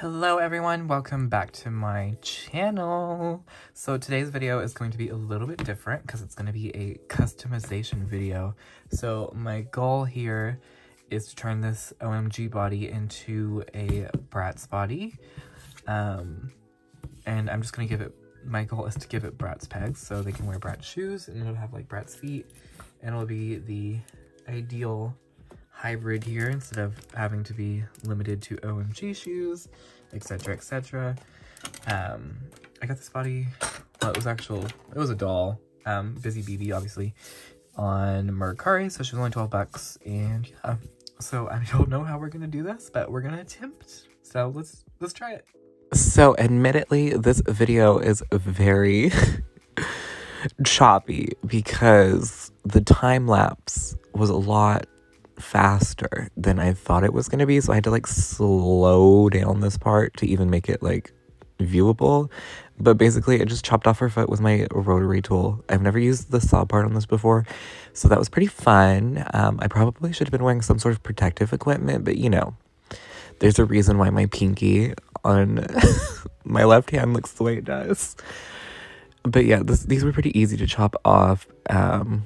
Hello everyone, welcome back to my channel. So today's video is going to be a little bit different because it's going to be a customization video. So my goal here is to turn this OMG body into a Bratz body. Um, and I'm just going to give it, my goal is to give it Bratz pegs so they can wear Bratz shoes and it'll have like Bratz feet and it'll be the ideal hybrid here instead of having to be limited to OMG shoes, etc, etc. Um, I got this body, well, it was actual, it was a doll, um, Busy BB, obviously, on Mercari, so she was only 12 bucks, and yeah. So I don't know how we're gonna do this, but we're gonna attempt. So let's, let's try it. So admittedly, this video is very choppy because the time lapse was a lot faster than I thought it was going to be. So I had to like slow down this part to even make it like viewable. But basically, I just chopped off her foot with my rotary tool. I've never used the saw part on this before, so that was pretty fun. Um, I probably should have been wearing some sort of protective equipment, but you know, there's a reason why my pinky on my left hand looks the way it does. But yeah, this, these were pretty easy to chop off. Um,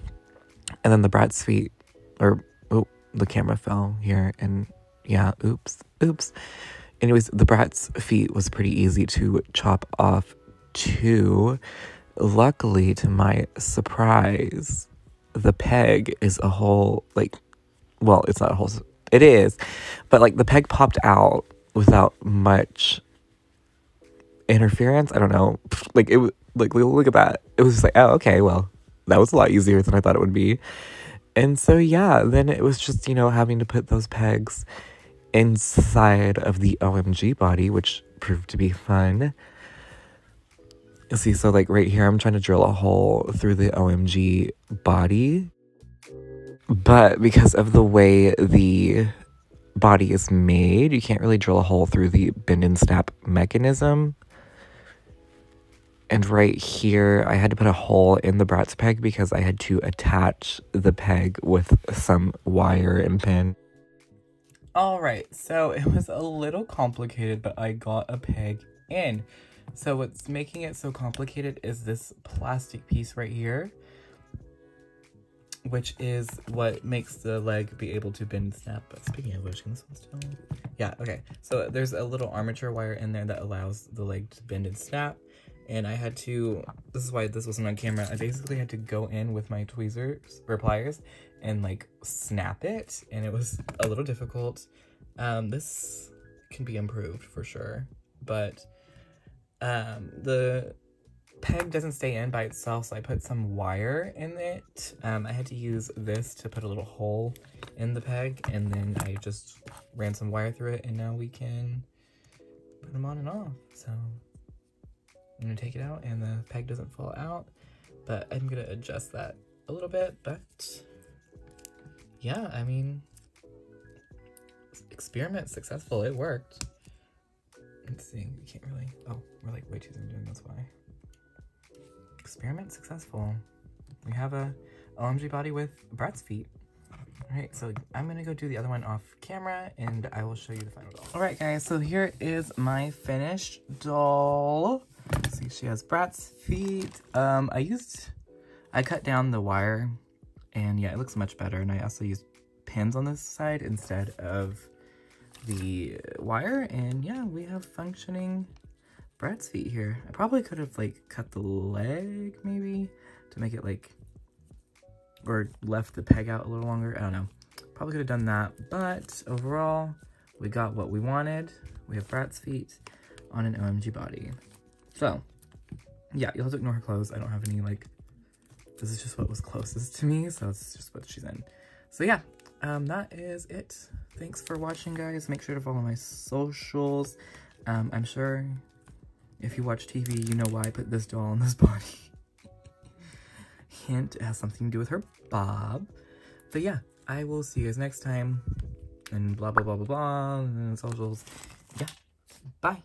and then the Bratz feet, or the camera fell here and yeah, oops, oops. Anyways, the Bratz feet was pretty easy to chop off too. Luckily, to my surprise, the peg is a whole, like, well, it's not a whole, it is, but like the peg popped out without much interference. I don't know. Like, it was, like, look at that. It was like, oh, okay, well, that was a lot easier than I thought it would be. And so, yeah, then it was just, you know, having to put those pegs inside of the OMG body, which proved to be fun. See, so like right here, I'm trying to drill a hole through the OMG body. But because of the way the body is made, you can't really drill a hole through the bend and snap mechanism. And right here, I had to put a hole in the Bratz peg because I had to attach the peg with some wire and pin. Alright, so it was a little complicated, but I got a peg in. So what's making it so complicated is this plastic piece right here, which is what makes the leg be able to bend and snap. But speaking of which, can this one still? Yeah, okay. So there's a little armature wire in there that allows the leg to bend and snap and I had to, this is why this wasn't on camera, I basically had to go in with my tweezers or pliers and like snap it, and it was a little difficult. Um, this can be improved for sure, but um, the peg doesn't stay in by itself, so I put some wire in it. Um, I had to use this to put a little hole in the peg, and then I just ran some wire through it, and now we can put them on and off, so... I'm gonna take it out and the peg doesn't fall out, but I'm gonna adjust that a little bit, but yeah, I mean, experiment successful, it worked. Let's see, we can't really, oh, we're like way too zoomed in, that's why. Experiment successful. We have a OMG body with Bratz feet. Alright, so I'm gonna go do the other one off camera and I will show you the final doll. Alright guys, so here is my finished doll see she has Bratz feet. Um, I used, I cut down the wire and yeah, it looks much better. And I also used pins on this side instead of the wire. And yeah, we have functioning Bratz feet here. I probably could have like cut the leg maybe to make it like, or left the peg out a little longer. I don't know. Probably could have done that. But overall, we got what we wanted. We have Bratz feet on an OMG body. So, yeah, you'll have to ignore her clothes. I don't have any, like, this is just what was closest to me, so it's just what she's in. So yeah, um, that is it. Thanks for watching, guys. Make sure to follow my socials. Um, I'm sure if you watch TV, you know why I put this doll on this body. Hint, it has something to do with her bob. But yeah, I will see you guys next time. And blah, blah, blah, blah, blah, and socials. Yeah, bye.